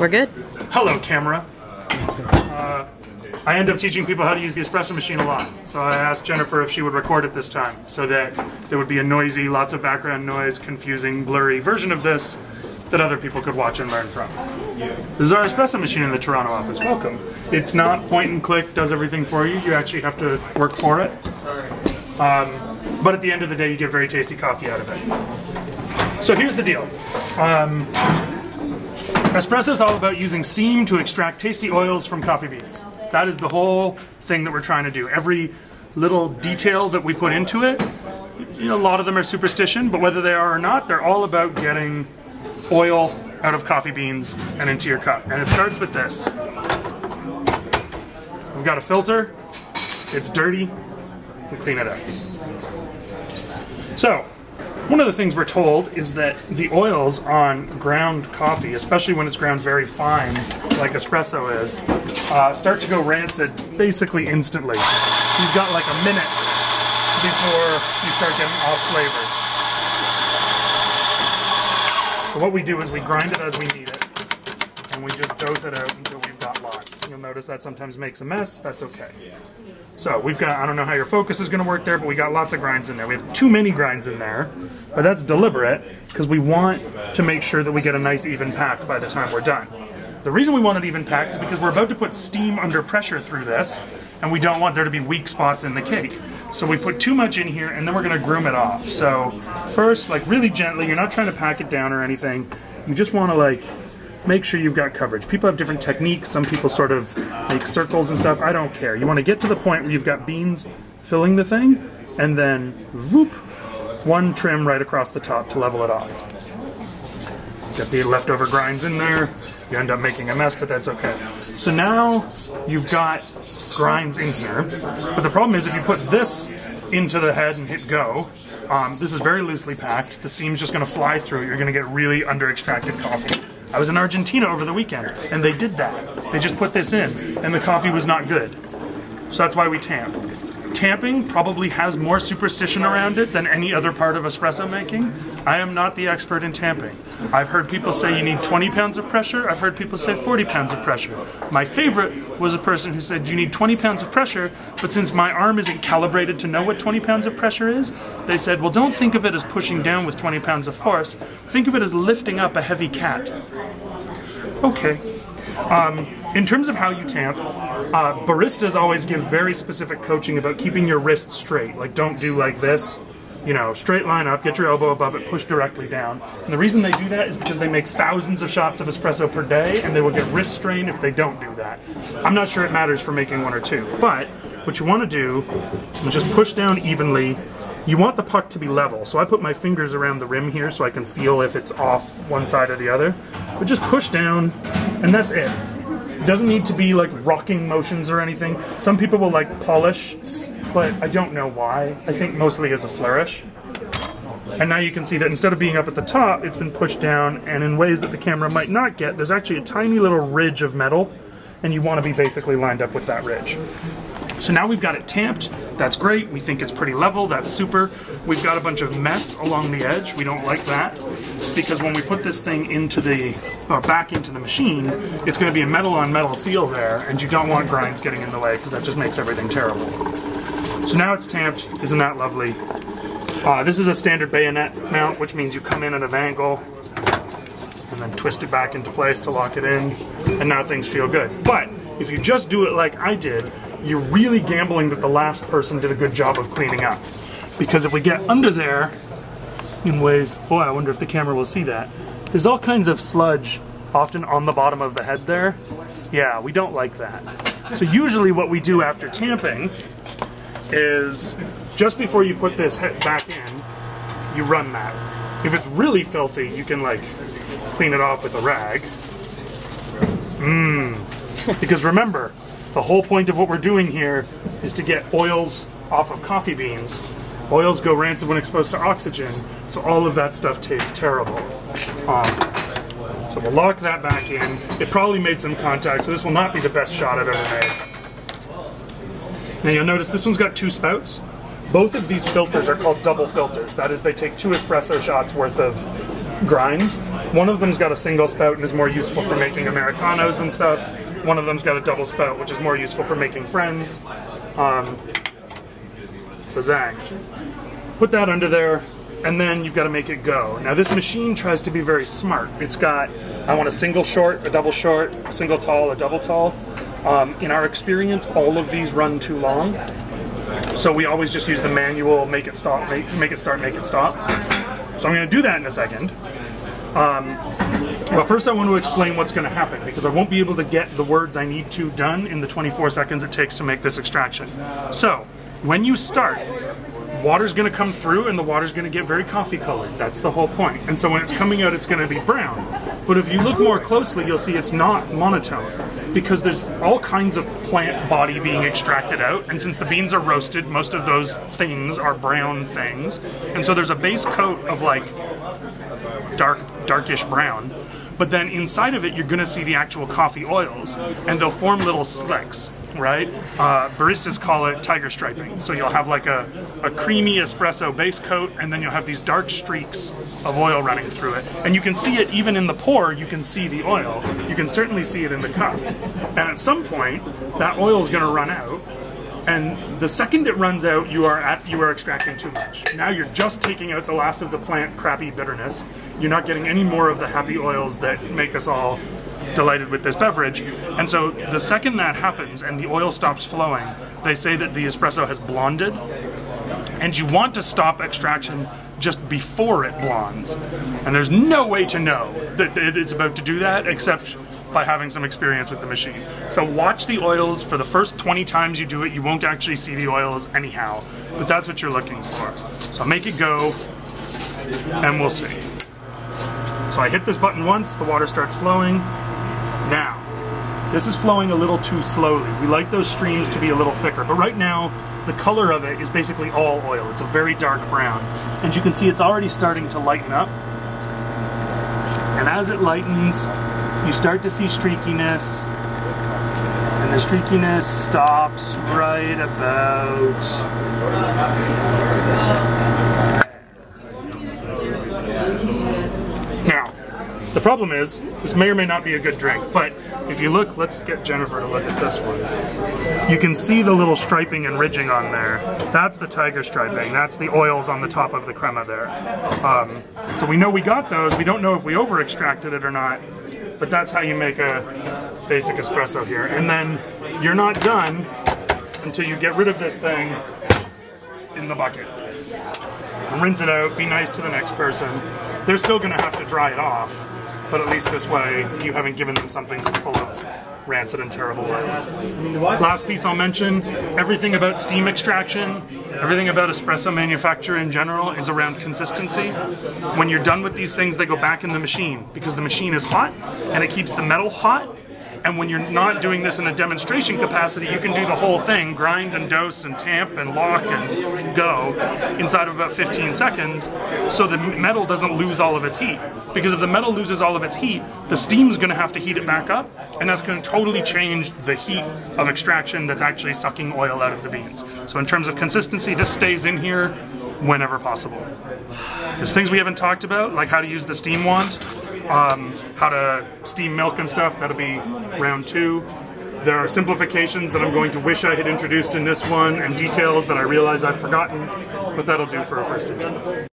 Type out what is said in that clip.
We're good. Hello, camera. Uh, I end up teaching people how to use the espresso machine a lot. So I asked Jennifer if she would record it this time so that there would be a noisy, lots of background noise, confusing, blurry version of this that other people could watch and learn from. This is our espresso machine in the Toronto office. Welcome. It's not point and click, does everything for you. You actually have to work for it. Um, but at the end of the day, you get very tasty coffee out of it. So here's the deal. Um, espresso is all about using steam to extract tasty oils from coffee beans. That is the whole thing that we're trying to do. Every little detail that we put into it, you know, a lot of them are superstition, but whether they are or not, they're all about getting oil out of coffee beans and into your cup. And it starts with this. We've got a filter. It's dirty. We clean it up. So, one of the things we're told is that the oils on ground coffee, especially when it's ground very fine, like espresso is, uh, start to go rancid basically instantly. You've got like a minute before you start getting off flavors. So what we do is we grind it as we need it, and we just dose it out until we've got lots. You'll notice that sometimes makes a mess, that's okay. So we've got, I don't know how your focus is gonna work there, but we got lots of grinds in there. We have too many grinds in there, but that's deliberate, because we want to make sure that we get a nice even pack by the time we're done. The reason we want it even packed is because we're about to put steam under pressure through this, and we don't want there to be weak spots in the cake. So we put too much in here, and then we're gonna groom it off. So first, like really gently, you're not trying to pack it down or anything. You just wanna like, make sure you've got coverage. People have different techniques. Some people sort of make circles and stuff. I don't care. You wanna get to the point where you've got beans filling the thing, and then whoop, one trim right across the top to level it off. Get the leftover grinds in there. You end up making a mess, but that's okay. So now you've got grinds in here. But the problem is if you put this into the head and hit go, um, this is very loosely packed. The steam's just going to fly through. You're going to get really under extracted coffee. I was in Argentina over the weekend, and they did that. They just put this in, and the coffee was not good. So that's why we tamp. Tamping probably has more superstition around it than any other part of espresso making. I am not the expert in tamping. I've heard people say you need 20 pounds of pressure. I've heard people say 40 pounds of pressure. My favorite was a person who said you need 20 pounds of pressure, but since my arm isn't calibrated to know what 20 pounds of pressure is, they said, well, don't think of it as pushing down with 20 pounds of force. Think of it as lifting up a heavy cat. Okay. Um, in terms of how you tamp, uh, baristas always give very specific coaching about keeping your wrist straight. Like, don't do like this. You know, straight line up, get your elbow above it, push directly down. And the reason they do that is because they make thousands of shots of espresso per day, and they will get wrist strain if they don't do that. I'm not sure it matters for making one or two, but what you want to do is just push down evenly. You want the puck to be level, so I put my fingers around the rim here so I can feel if it's off one side or the other. But just push down, and that's it. It doesn't need to be like rocking motions or anything. Some people will like polish, but I don't know why. I think mostly as a flourish. And now you can see that instead of being up at the top, it's been pushed down, and in ways that the camera might not get, there's actually a tiny little ridge of metal, and you want to be basically lined up with that ridge. So now we've got it tamped. That's great. We think it's pretty level. That's super. We've got a bunch of mess along the edge. We don't like that because when we put this thing into the or back into the machine, it's going to be a metal on metal seal there, and you don't want grinds getting in the way because that just makes everything terrible. So now it's tamped. Isn't that lovely? Uh, this is a standard bayonet mount, which means you come in at an angle and then twist it back into place to lock it in, and now things feel good. But if you just do it like I did, you're really gambling that the last person did a good job of cleaning up. Because if we get under there in ways, boy, I wonder if the camera will see that. There's all kinds of sludge often on the bottom of the head there. Yeah, we don't like that. So usually what we do after tamping is just before you put this head back in, you run that. If it's really filthy, you can like clean it off with a rag. Mmm. because remember, the whole point of what we're doing here is to get oils off of coffee beans. Oils go rancid when exposed to oxygen, so all of that stuff tastes terrible. Um, so we'll lock that back in. It probably made some contact, so this will not be the best shot I've ever made. Now you'll notice this one's got two spouts. Both of these filters are called double filters. That is, they take two espresso shots worth of grinds. One of them's got a single spout and is more useful for making Americanos and stuff. One of them's got a double spout, which is more useful for making friends. Um, Bazang. Put that under there, and then you've got to make it go. Now this machine tries to be very smart. It's got, I want a single short, a double short, a single tall, a double tall. Um, in our experience, all of these run too long. So we always just use the manual, make it stop, make, make it start, make it stop. So I'm going to do that in a second. Um, but first I want to explain what's going to happen because I won't be able to get the words I need to done in the 24 seconds it takes to make this extraction. So when you start, water's going to come through and the water's going to get very coffee colored. That's the whole point. And so when it's coming out, it's going to be brown. But if you look more closely, you'll see it's not monotone because there's all kinds of plant body being extracted out. And since the beans are roasted, most of those things are brown things. And so there's a base coat of like dark, darkish brown. But then inside of it, you're going to see the actual coffee oils, and they'll form little slicks right? Uh, baristas call it tiger striping. So you'll have like a, a creamy espresso base coat, and then you'll have these dark streaks of oil running through it. And you can see it even in the pour, you can see the oil. You can certainly see it in the cup. And at some point, that oil is going to run out. And the second it runs out, you are at you are extracting too much. Now you're just taking out the last of the plant crappy bitterness. You're not getting any more of the happy oils that make us all delighted with this beverage. And so the second that happens and the oil stops flowing, they say that the espresso has blonded. And you want to stop extraction just before it blondes. And there's no way to know that it is about to do that except by having some experience with the machine. So watch the oils for the first 20 times you do it, you won't actually see the oils anyhow, but that's what you're looking for. So make it go, and we'll see. So I hit this button once, the water starts flowing, now, this is flowing a little too slowly. We like those streams to be a little thicker, but right now, the color of it is basically all oil. It's a very dark brown. And you can see it's already starting to lighten up. And as it lightens, you start to see streakiness. And the streakiness stops right about The problem is, this may or may not be a good drink, but if you look, let's get Jennifer to look at this one. You can see the little striping and ridging on there. That's the tiger striping. That's the oils on the top of the crema there. Um, so we know we got those. We don't know if we over extracted it or not, but that's how you make a basic espresso here. And then you're not done until you get rid of this thing in the bucket. Rinse it out, be nice to the next person. They're still gonna have to dry it off, but at least this way you haven't given them something full of rancid and terrible oils. Last piece I'll mention, everything about steam extraction, everything about espresso manufacture in general is around consistency. When you're done with these things, they go back in the machine because the machine is hot and it keeps the metal hot and when you're not doing this in a demonstration capacity, you can do the whole thing, grind and dose and tamp and lock and go inside of about 15 seconds so the metal doesn't lose all of its heat. Because if the metal loses all of its heat, the steam's gonna have to heat it back up and that's gonna totally change the heat of extraction that's actually sucking oil out of the beans. So in terms of consistency, this stays in here whenever possible. There's things we haven't talked about, like how to use the steam wand um, how to steam milk and stuff. That'll be round two. There are simplifications that I'm going to wish I had introduced in this one and details that I realize I've forgotten, but that'll do for a first intro.